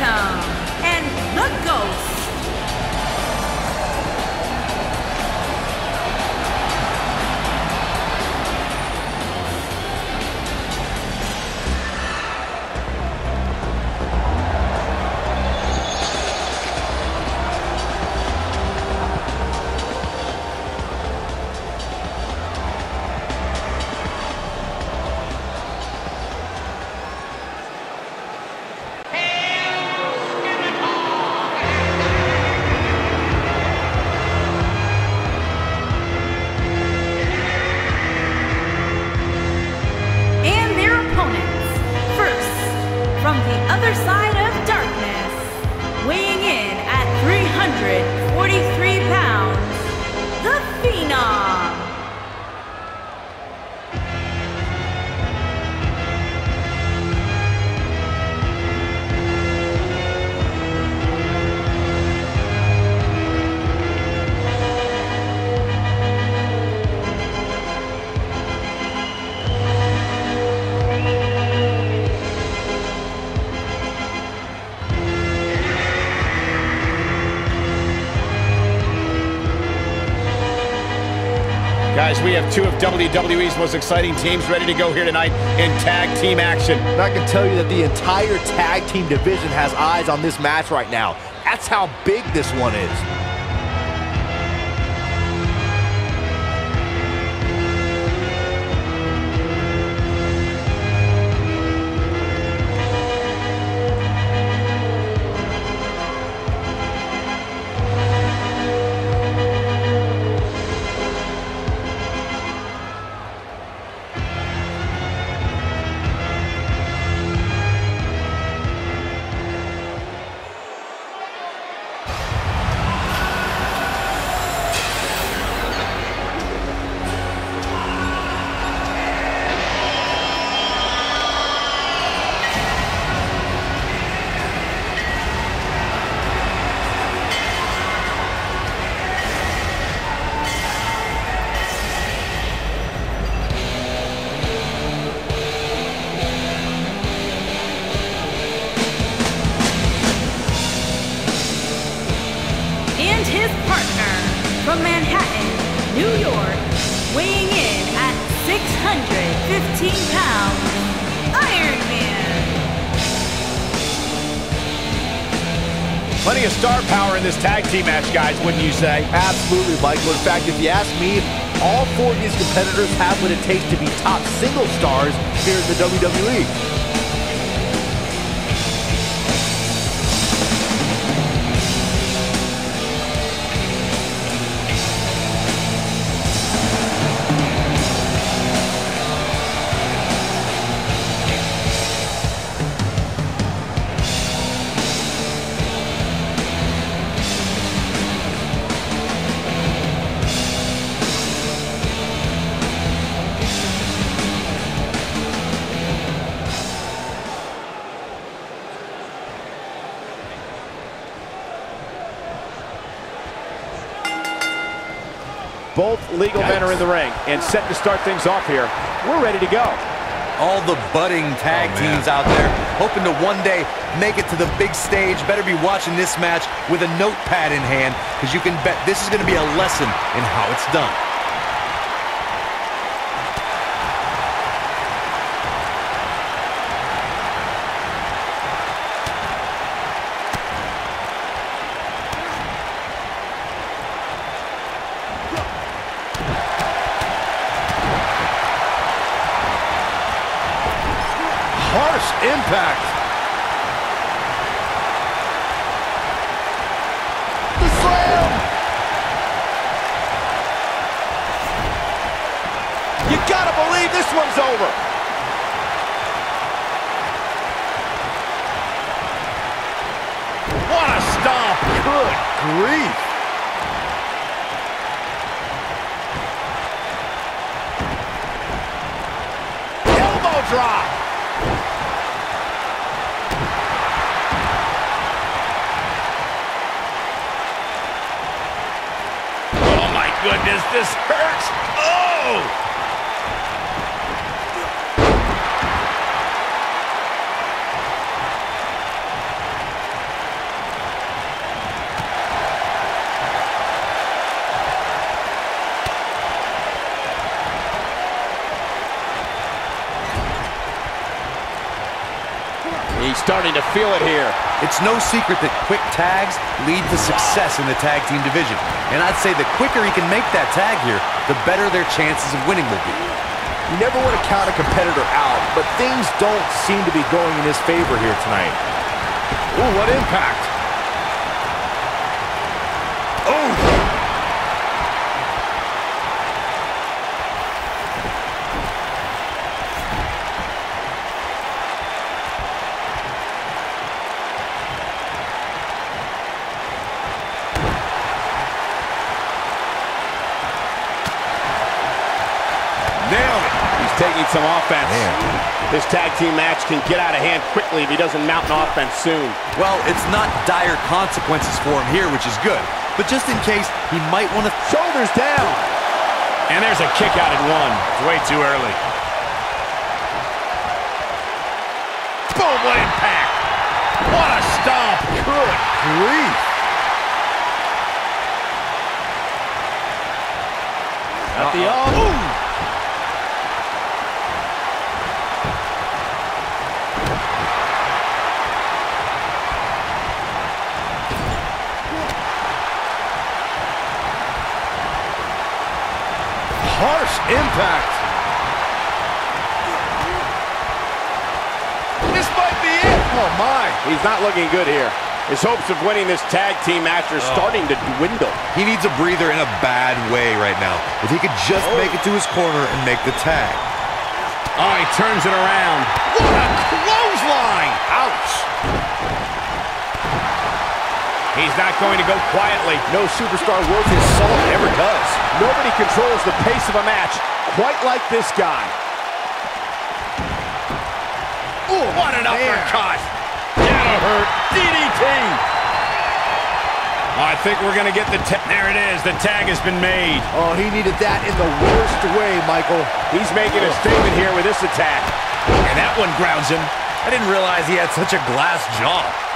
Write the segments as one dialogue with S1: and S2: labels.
S1: Phantom and the Ghost.
S2: Have two of WWE's most exciting teams ready to go here tonight in tag team action.
S3: And I can tell you that the entire tag team division has eyes on this match right now. That's how big this one is.
S1: His partner from Manhattan, New York, weighing in at 615 pounds, Iron Man.
S2: Plenty of star power in this tag team match, guys, wouldn't you say?
S3: Absolutely, Michael. In fact, if you ask me, all four of these competitors have what it takes to be top single stars here in the. WWE.
S2: Both legal men are in the ring and set to start things off here. We're ready to go.
S4: All the budding tag oh, teams out there hoping to one day make it to the big stage. Better be watching this match with a notepad in hand because you can bet this is going to be a lesson in how it's done.
S3: Harsh impact. The slam.
S2: You gotta believe this one's over. What a stomp.
S3: Good grief.
S2: Elbow drop.
S5: Goodness, this hurts. Oh!
S2: He's starting to feel it here.
S4: It's no secret that quick tags lead to success in the tag team division. And I'd say the quicker he can make that tag here, the better their chances of winning will be.
S3: You never want to count a competitor out, but things don't seem to be going in his favor here tonight.
S5: Ooh, what impact. Oh!
S2: taking some offense. Man. This tag team match can get out of hand quickly if he doesn't mount an offense soon.
S4: Well, it's not dire consequences for him here, which is good. But just in case, he might want to...
S2: Shoulders down.
S5: And there's a kick out at one. It's way too early. Boom, what impact. What a stomp.
S3: Good grief.
S2: At the arm. Ooh.
S3: harsh impact.
S5: This might be it.
S3: Oh, my.
S2: He's not looking good here. His hopes of winning this tag team match are oh. starting to dwindle.
S4: He needs a breather in a bad way right now. If he could just oh. make it to his corner and make the tag.
S5: Oh, he turns it around. What a clothesline! Ouch! He's not going to go quietly.
S3: No superstar worth his salt ever does.
S2: Nobody controls the pace of a match quite like this guy.
S5: Ooh, what an uppercut. That'll hurt. DDT. I think we're going to get the tag. There it is. The tag has been made.
S3: Oh, he needed that in the worst way, Michael.
S2: He's making a statement here with this attack.
S5: And that one grounds him. I didn't realize he had such a glass jaw.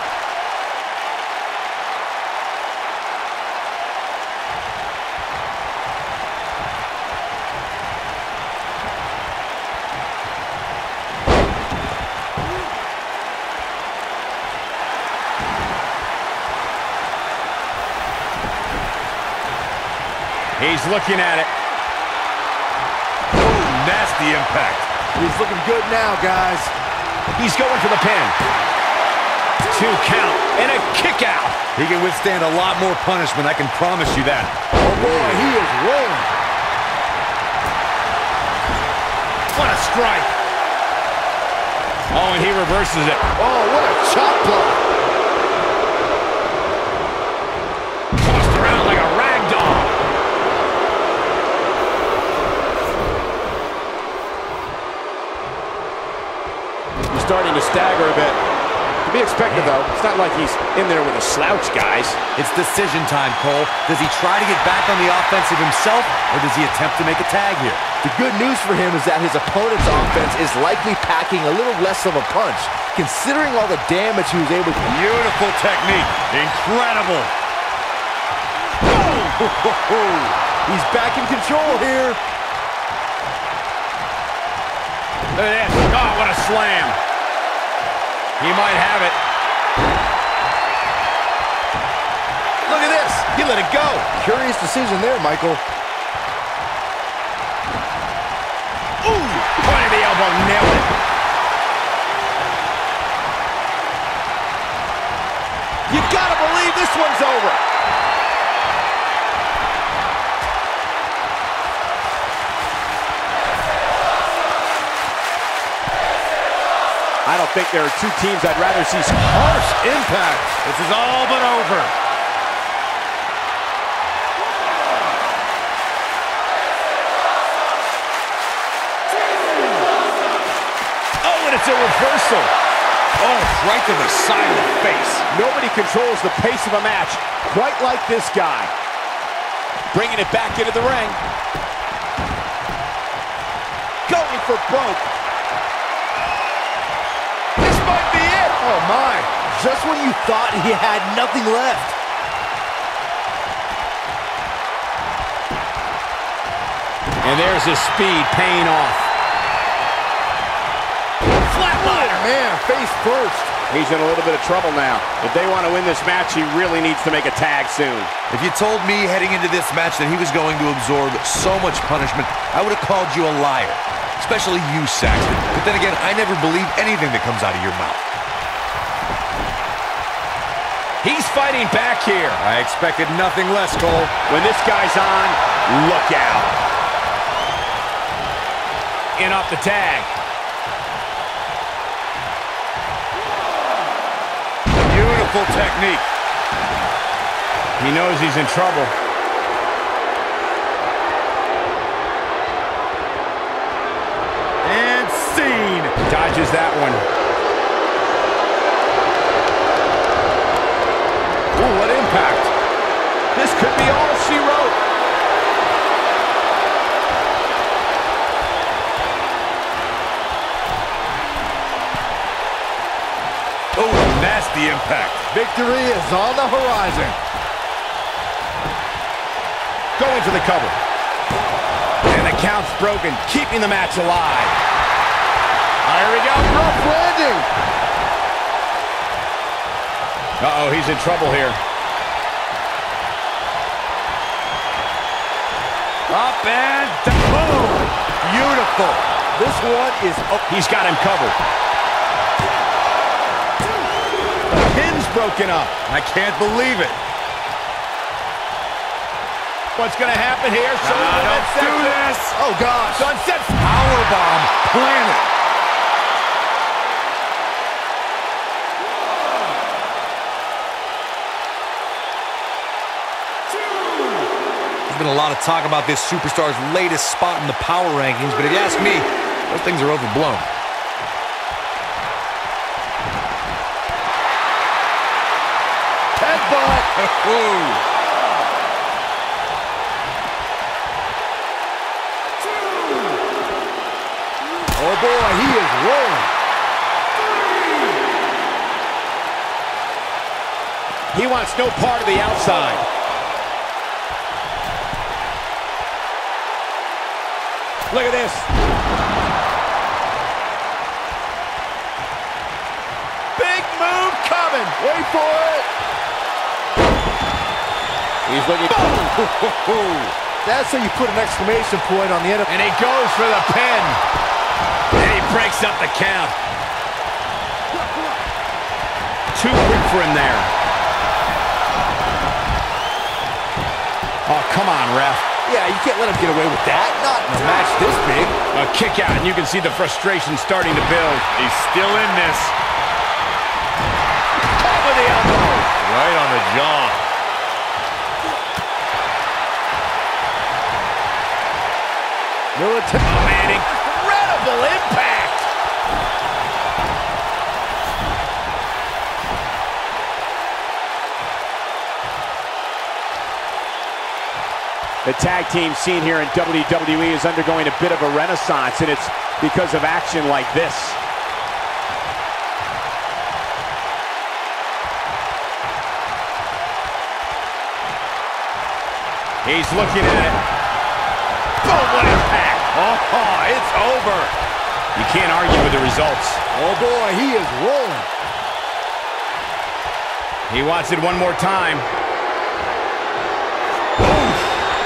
S5: He's looking at it. Ooh, nasty impact.
S3: He's looking good now, guys.
S5: He's going for the pin. Two count and a kick out.
S4: He can withstand a lot more punishment, I can promise you that.
S3: Oh, boy, he is rolling.
S5: What a strike. Oh, and he reverses it.
S3: Oh, what a chop block.
S2: starting to stagger a bit. To be expected, though. It's not like he's in there with a slouch, guys.
S4: It's decision time, Cole. Does he try to get back on the offensive himself, or does he attempt to make a tag here?
S3: The good news for him is that his opponent's offense is likely packing a little less of a punch, considering all the damage he was able to...
S5: Beautiful technique. Incredible.
S3: He's back in control here.
S5: Look at this. Oh, what a slam. He might have it.
S3: Look at this. He let it go. Curious decision there, Michael.
S5: Ooh, point of the elbow, nailed it.
S2: You gotta believe this one's over. Think there are two teams I'd rather see harsh impact.
S5: This is all but over. Oh, and it's a reversal. Oh, right to the side of the face.
S2: Nobody controls the pace of a match quite like this guy. bringing it back into the ring. Going for broke.
S3: This might be it. Oh, my. Just when you thought he had nothing left.
S5: And there's his speed paying off.
S3: Flatliner. Oh, man, face first.
S2: He's in a little bit of trouble now. If they want to win this match, he really needs to make a tag soon.
S4: If you told me heading into this match that he was going to absorb so much punishment, I would have called you a liar. Especially you, Saxton. But then again, I never believe anything that comes out of your mouth.
S5: He's fighting back here.
S4: I expected nothing less, Cole.
S2: When this guy's on, look out.
S5: In off the tag.
S4: Beautiful technique.
S5: He knows he's in trouble.
S3: And scene.
S5: Dodges that one.
S2: Ooh, what impact. This could be all she wrote.
S4: Oh, nasty impact.
S3: Victory is on the horizon.
S5: Going for the cover. And the count's broken, keeping the match alive. Here we go.
S3: Rough landing.
S5: Uh-oh, he's in trouble here. Up and boom!
S3: Beautiful. This one is... Oh,
S5: He's got him covered. The pin's broken up.
S4: I can't believe it.
S5: What's going to happen here? So
S4: Ah, don't do this.
S3: oh gosh.
S5: Sunset
S4: Powerbomb planet. There's been a lot of talk about this superstar's latest spot in the power rankings, but if you ask me, those things are overblown.
S3: Headbutt. Oh boy, he is rolling.
S2: He wants no part of the outside. Look at this. Big move coming.
S3: Wait for it.
S2: He's looking.
S3: That's how you put an exclamation point on the end of...
S5: And he goes for the pin. And he breaks up the count. Too quick for him there. Oh, come on, ref.
S3: Yeah, you can't let him get away with that. Not in a match this big.
S5: A kick out, and you can see the frustration starting to build. He's still in this.
S2: Top of the elbow.
S4: Right on the jaw.
S3: Military.
S5: Oh, man, incredible impact.
S2: The tag team scene here in WWE is undergoing a bit of a renaissance, and it's because of action like this.
S5: He's looking at it. Boom, what impact. Oh, it's over. You can't argue with the results.
S3: Oh boy, he is rolling.
S5: He wants it one more time.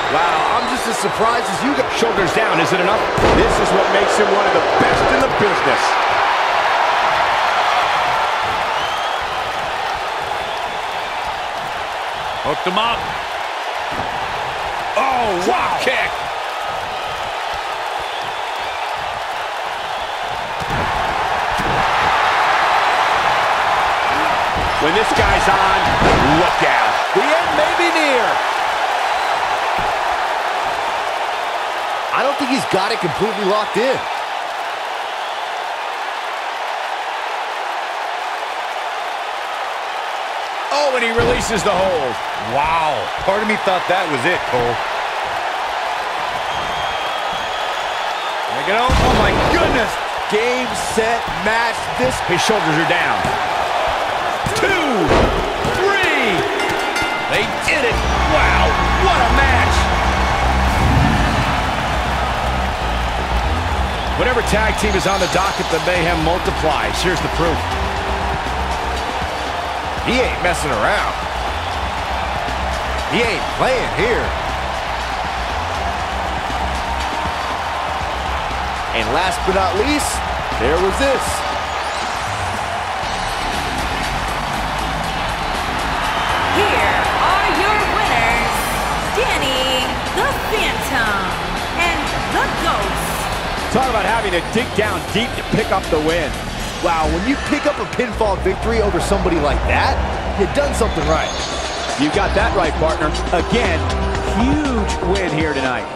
S3: Wow, I'm just as surprised as you guys.
S5: Shoulders down, is it enough?
S2: This is what makes him one of the best in the business.
S5: Hooked him up. Oh, wow. kick.
S2: When this guy's on, look out.
S3: The end may be near. I don't think he's got it completely locked in.
S5: Oh, and he releases the hold.
S4: Wow. Part of me thought that was it, Cole.
S5: Make it. Oh, my goodness.
S3: Game, set, match. This.
S5: His shoulders are down. Two. Three. They did it. Wow. What a match. Whatever tag team is on the docket, the mayhem multiplies. Here's the proof.
S3: He ain't messing around. He ain't playing here. And last but not least, there was this.
S2: Talk about having to dig down deep to pick up the win.
S3: Wow, when you pick up a pinfall victory over somebody like that, you've done something right.
S2: You got that right, partner. Again, huge win here tonight.